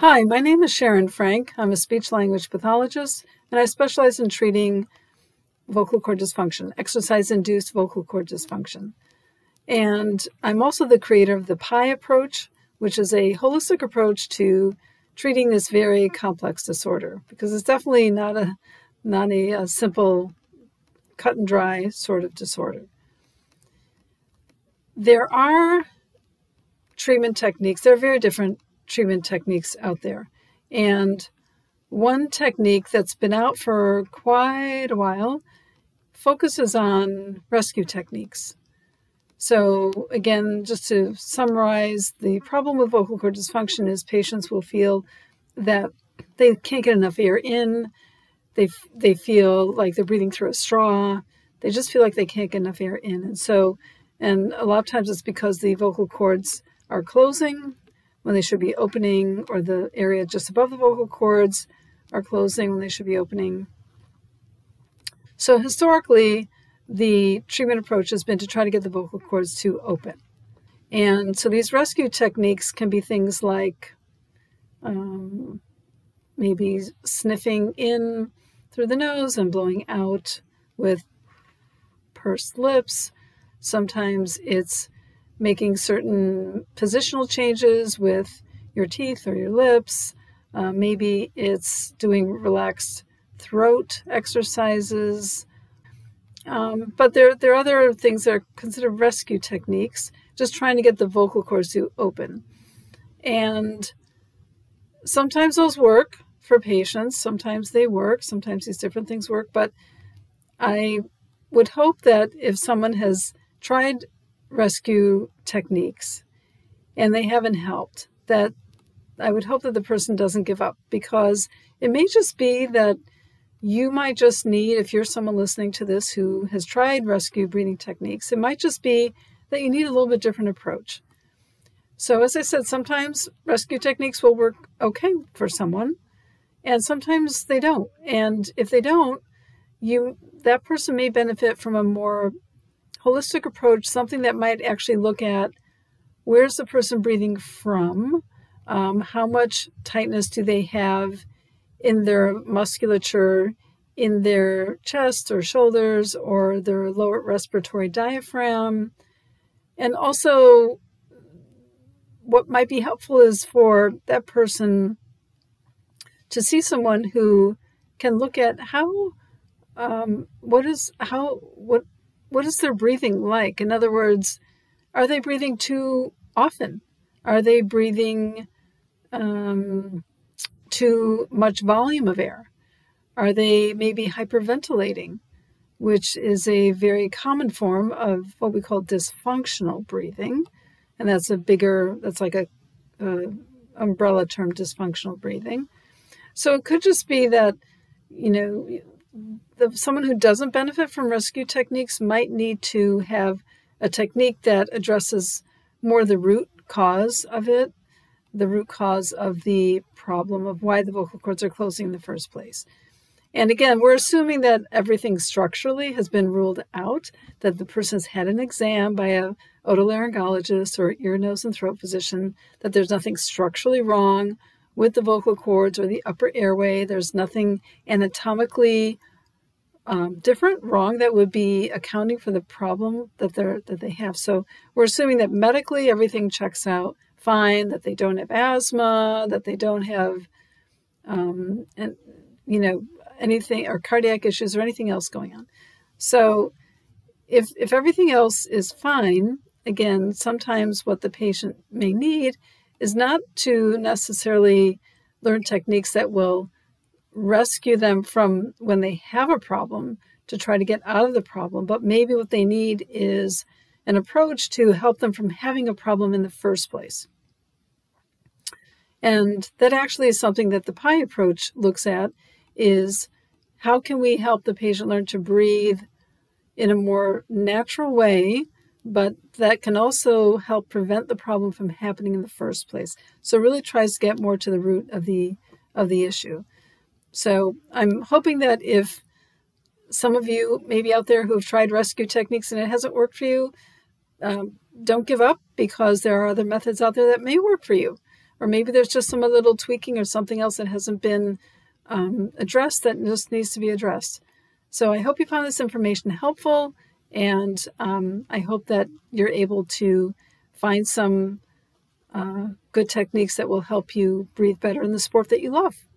Hi, my name is Sharon Frank. I'm a speech language pathologist, and I specialize in treating vocal cord dysfunction, exercise induced vocal cord dysfunction. And I'm also the creator of the PIE approach, which is a holistic approach to treating this very complex disorder because it's definitely not a not a, a simple cut and dry sort of disorder. There are treatment techniques. There are very different treatment techniques out there. And one technique that's been out for quite a while focuses on rescue techniques. So, again, just to summarize, the problem with vocal cord dysfunction is patients will feel that they can't get enough air in, they, they feel like they're breathing through a straw, they just feel like they can't get enough air in. And so, and a lot of times it's because the vocal cords are closing when they should be opening, or the area just above the vocal cords are closing when they should be opening. So historically, the treatment approach has been to try to get the vocal cords to open. And so these rescue techniques can be things like um, maybe sniffing in through the nose and blowing out with pursed lips. Sometimes it's making certain positional changes with your teeth or your lips. Uh, maybe it's doing relaxed throat exercises. Um, but there, there are other things that are considered rescue techniques, just trying to get the vocal cords to open. And sometimes those work for patients, sometimes they work, sometimes these different things work. But I would hope that if someone has tried rescue techniques and they haven't helped, that I would hope that the person doesn't give up because it may just be that you might just need, if you're someone listening to this who has tried rescue breathing techniques, it might just be that you need a little bit different approach. So, as I said, sometimes rescue techniques will work okay for someone, and sometimes they don't. And if they don't, you that person may benefit from a more holistic approach, something that might actually look at where's the person breathing from, um, how much tightness do they have in their musculature, in their chest or shoulders, or their lower respiratory diaphragm. And also, what might be helpful is for that person to see someone who can look at how um, what is how what what is their breathing like? In other words, are they breathing too often? Are they breathing um, too much volume of air? Are they maybe hyperventilating, which is a very common form of what we call dysfunctional breathing? And that's a bigger, that's like a, a umbrella term, dysfunctional breathing. So it could just be that, you know, the, someone who doesn't benefit from rescue techniques might need to have a technique that addresses more the root cause of it, the root cause of the problem of why the vocal cords are closing in the first place. And again, we're assuming that everything structurally has been ruled out, that the person's had an exam by a otolaryngologist or ear, nose, and throat physician, that there's nothing structurally wrong with the vocal cords or the upper airway. There's nothing anatomically um, different, wrong that would be accounting for the problem that they're that they have. So we're assuming that medically everything checks out fine, that they don't have asthma, that they don't have, um, and you know anything or cardiac issues or anything else going on. So if if everything else is fine, again, sometimes what the patient may need is not to necessarily learn techniques that will rescue them from when they have a problem to try to get out of the problem. But maybe what they need is an approach to help them from having a problem in the first place. And that actually is something that the PIE approach looks at is how can we help the patient learn to breathe in a more natural way, but that can also help prevent the problem from happening in the first place. So really tries to get more to the root of the of the issue. So I'm hoping that if some of you maybe out there who have tried rescue techniques and it hasn't worked for you, um, don't give up because there are other methods out there that may work for you. or maybe there's just some little tweaking or something else that hasn't been um, addressed that just needs to be addressed. So I hope you found this information helpful, and um, I hope that you're able to find some uh, good techniques that will help you breathe better in the sport that you love.